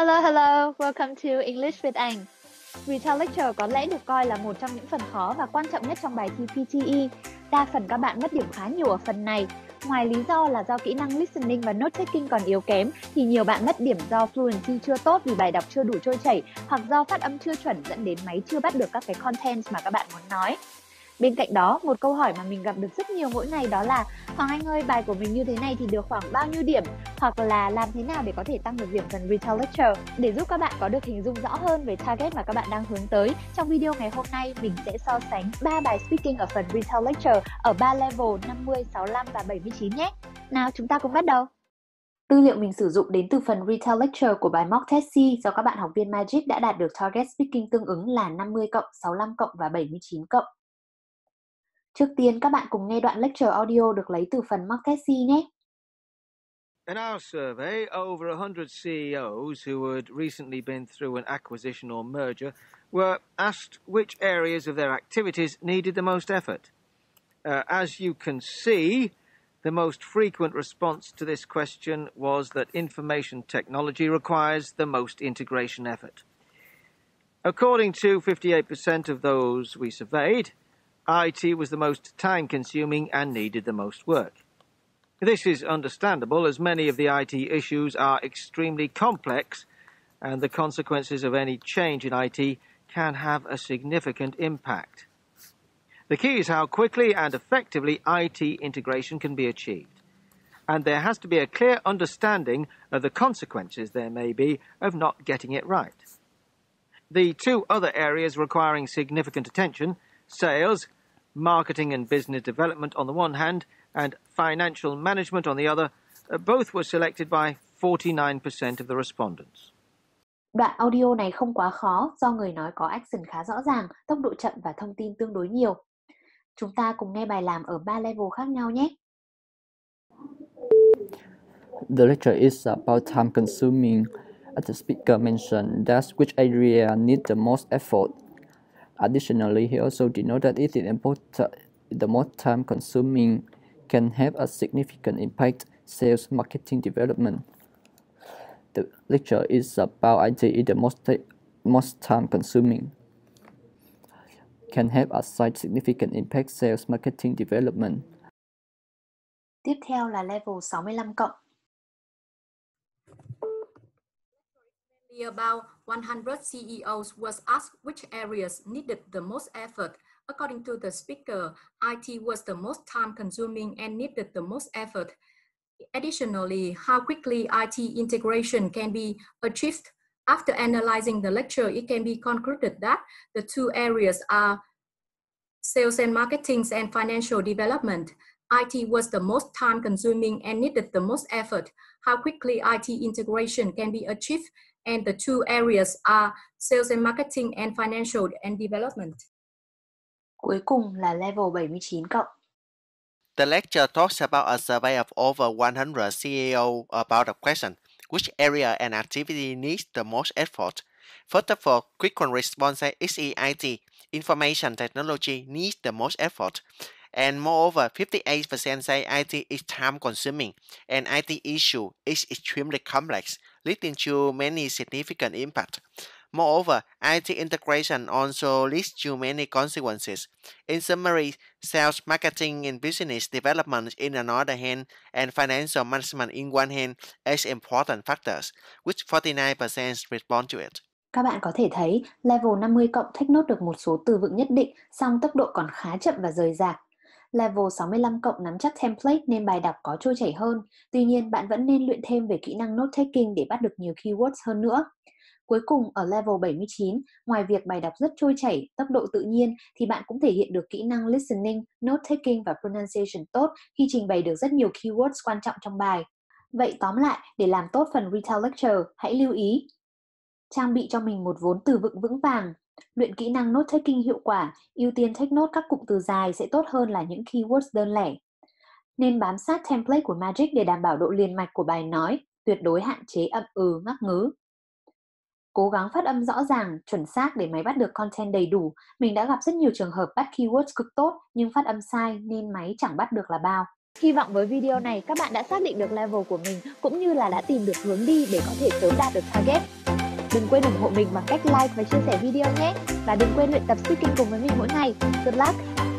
Hello, hello, welcome to English with Anh. Retell lecture có lẽ được coi là một trong những phần khó và quan trọng nhất trong bài thi PTE. Đa phần các bạn mất điểm khá nhiều ở phần này. Ngoài lý do là do kỹ năng listening và note taking còn yếu kém, thì nhiều bạn mất điểm do fluency chưa tốt vì bài đọc chưa đủ trôi chảy hoặc do phát âm chưa chuẩn dẫn đến máy chưa bắt được các cái content mà các bạn muốn nói. Bên cạnh đó, một câu hỏi mà mình gặp được rất nhiều mỗi ngày đó là Hoàng Anh ơi, bài của mình như thế này thì được khoảng bao nhiêu điểm? Hoặc là làm thế nào để có thể tăng được điểm phần Retail Lecture? Để giúp các bạn có được hình dung rõ hơn về target mà các bạn đang hướng tới, trong video ngày hôm nay mình sẽ so sánh 3 bài speaking ở phần Retail Lecture ở 3 level 50, 65 và 79 nhé. Nào, chúng ta cùng bắt đầu. Tư liệu mình sử dụng đến từ phần Retail Lecture của bài Mock Test C do các bạn học viên Magic đã đạt được target speaking tương ứng là 50 cộng, 65 cộng và 79 cộng. Trước tiên các bạn cùng nghe đoạn lecture audio được lấy từ phần mock nhé. In our survey, over 100 CEOs who had recently been through an acquisition or merger were asked which areas of their activities needed the most effort. Uh, as you can see, the most frequent response to this question was that information technology requires the most integration effort. According to 58% of those we surveyed, IT was the most time consuming and needed the most work. This is understandable as many of the IT issues are extremely complex and the consequences of any change in IT can have a significant impact. The key is how quickly and effectively IT integration can be achieved. And there has to be a clear understanding of the consequences there may be of not getting it right. The two other areas requiring significant attention sales marketing and business development on the one hand, and financial management on the other, uh, both were selected by 49% of the respondents. Đoạn audio này không quá khó do người nói có action khá rõ ràng, tốc độ chậm và thông tin tương đối nhiều. Chúng ta cùng nghe bài làm ở ba level khác nhau nhé. The lecture is about time consuming. As the speaker mentioned, that's which area needs the most effort. Additionally, he also denoted that it is important the more time consuming can have a significant impact sales marketing development. The lecture is about IT is the most, most time consuming can have a significant impact sales marketing development. Tiếp theo là level 65 cộng. About 100 CEOs was asked which areas needed the most effort. According to the speaker, IT was the most time consuming and needed the most effort. Additionally, how quickly IT integration can be achieved. After analyzing the lecture, it can be concluded that the two areas are sales and marketing and financial development. IT was the most time consuming and needed the most effort. How quickly IT integration can be achieved and the two areas are sales and marketing and financial and development. Cuối cùng là level 79 cộng. The lecture talks about a survey of over 100 CEO about the question, which area and activity needs the most effort? First of all, quick response is EIT, information technology needs the most effort. And moreover, 58% say IT is time consuming and IT issue is extremely complex, leading to many significant impact. Moreover, IT integration also leads to many consequences. In summary, sales, marketing, and business development in another hand, and financial management in one hand as important factors, which 49% respond to it. Các bạn có thể thấy level 50 cộng thách nốt được một số từ vựng nhất định, song tốc độ còn khá chậm và rời rạc. Level 65 cộng nắm chắc template nên bài đọc có trôi chảy hơn. Tuy nhiên, bạn vẫn nên luyện thêm về kỹ năng note taking để bắt được nhiều keywords hơn nữa. Cuối cùng, ở level 79, ngoài việc bài đọc rất trôi chảy, tốc độ tự nhiên, thì bạn cũng thể hiện được kỹ năng listening, note taking và pronunciation tốt khi trình bày được rất nhiều keywords quan trọng trong bài. Vậy tóm lại, để làm tốt phần Retail Lecture, hãy lưu ý trang bị cho mình một vốn từ vựng vững vàng, Luyện kỹ năng note taking hiệu quả, ưu tiên take note các cụm từ dài sẽ tốt hơn là những keywords đơn lẻ. Nên bám sát template của Magic để đảm bảo độ liền mạch của bài nói, tuyệt đối hạn chế ậm ừ, ngắc ngứ. Cố gắng phát âm rõ ràng, chuẩn xác để máy bắt được content đầy đủ. Mình đã gặp rất nhiều trường hợp bắt keywords cực tốt nhưng phát âm sai nên máy chẳng bắt được là bao. Hy vọng với video này các bạn đã xác định được level của mình cũng như là đã tìm được hướng đi để có thể sớm đạt được target. Đừng quên ủng hộ mình bằng cách like và chia sẻ video nhé. Và đừng quên luyện tập speaking cùng với mình mỗi ngày. Good luck